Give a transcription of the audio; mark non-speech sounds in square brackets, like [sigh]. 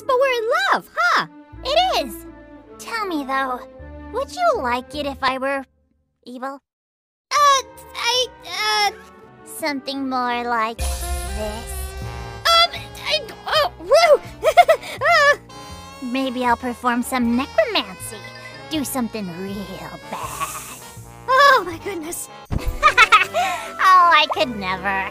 romance, but we're in love, huh? It is. Tell me though, would you like it if I were evil? Uh, I, uh, Something more like this. um, I, oh, woo! [laughs] Maybe I'll perform some necromancy. Do something real bad. oh my goodness. [laughs] oh, I could never.